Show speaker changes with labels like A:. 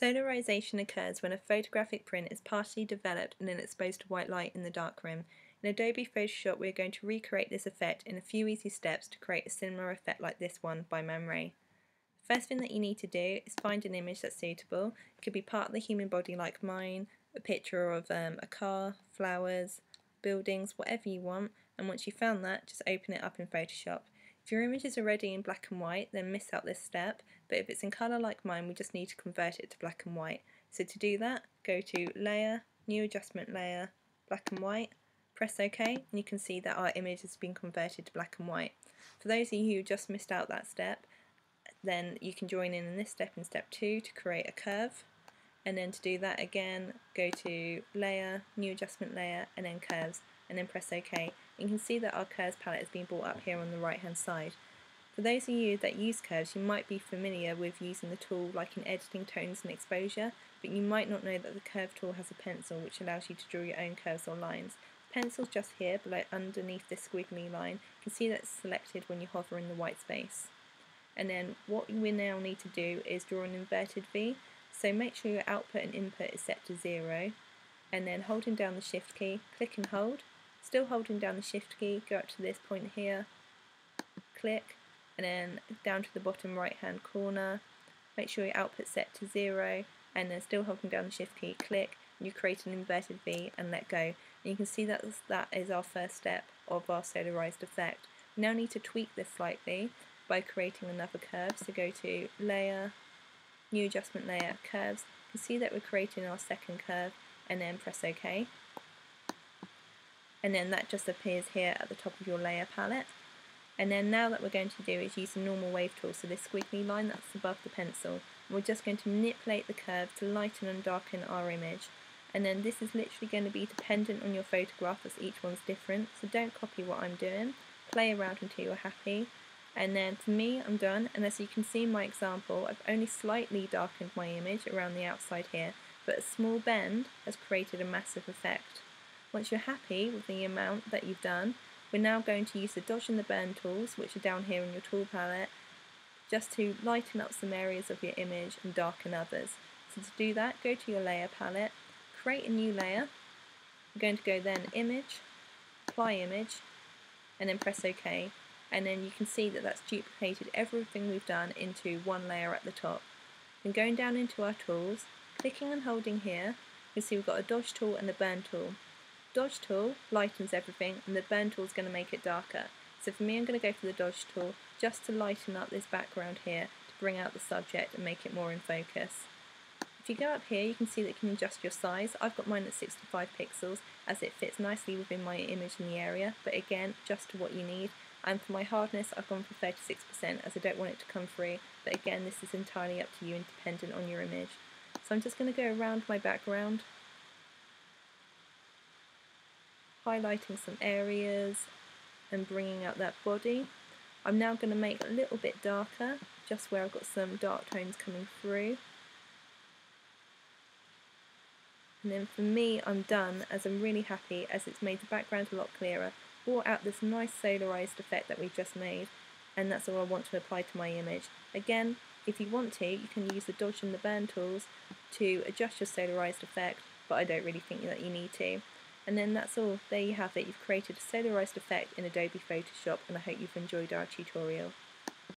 A: Solarization occurs when a photographic print is partially developed and then exposed to white light in the darkroom. In Adobe Photoshop we are going to recreate this effect in a few easy steps to create a similar effect like this one by Man Ray. First thing that you need to do is find an image that's suitable. It could be part of the human body like mine, a picture of um, a car, flowers, buildings, whatever you want and once you've found that just open it up in Photoshop. If your image is already in black and white, then miss out this step, but if it's in colour like mine, we just need to convert it to black and white. So to do that, go to Layer, New Adjustment Layer, Black and White, press OK, and you can see that our image has been converted to black and white. For those of you who just missed out that step, then you can join in in this step in step 2 to create a curve. And then to do that again, go to Layer, New Adjustment Layer, and then Curves, and then press OK. You can see that our curves palette has been brought up here on the right hand side. For those of you that use curves, you might be familiar with using the tool like in editing tones and exposure, but you might not know that the curve tool has a pencil which allows you to draw your own curves or lines. The pencil's just here, below underneath this squiggly line. You can see that it's selected when you hover in the white space. And then what we now need to do is draw an inverted V. So make sure your output and input is set to zero, and then holding down the shift key, click and hold, Still holding down the shift key, go up to this point here, click, and then down to the bottom right hand corner, make sure your output set to zero, and then still holding down the shift key, click, and you create an inverted V and let go. And you can see that that is our first step of our solarized effect. We now need to tweak this slightly by creating another curve. So go to Layer, New Adjustment Layer, Curves. You can see that we're creating our second curve and then press OK and then that just appears here at the top of your layer palette. And then now that we're going to do is use the normal wave tool, so this squiggly line that's above the pencil. we're just going to manipulate the curve to lighten and darken our image. And then this is literally going to be dependent on your photograph as each one's different, so don't copy what I'm doing. Play around until you're happy. And then for me, I'm done, and as you can see in my example, I've only slightly darkened my image around the outside here, but a small bend has created a massive effect. Once you're happy with the amount that you've done, we're now going to use the dodge and the burn tools, which are down here in your tool palette, just to lighten up some areas of your image and darken others. So to do that, go to your layer palette, create a new layer. We're going to go then image, apply image, and then press OK. And then you can see that that's duplicated everything we've done into one layer at the top. Then going down into our tools, clicking and holding here, you see we've got a dodge tool and a burn tool dodge tool lightens everything and the burn tool is going to make it darker. So for me I'm going to go for the dodge tool just to lighten up this background here to bring out the subject and make it more in focus. If you go up here you can see that you can adjust your size. I've got mine at 65 pixels as it fits nicely within my image in the area but again just to what you need and for my hardness I've gone for 36% as I don't want it to come through but again this is entirely up to you and dependent on your image. So I'm just going to go around my background highlighting some areas and bringing out that body. I'm now going to make a little bit darker, just where I've got some dark tones coming through. And then for me, I'm done as I'm really happy as it's made the background a lot clearer, brought out this nice solarized effect that we've just made, and that's all I want to apply to my image. Again, if you want to, you can use the dodge and the burn tools to adjust your solarized effect, but I don't really think that you need to. And then that's all. There you have it. You've created a solarized effect in Adobe Photoshop and I hope you've enjoyed our tutorial.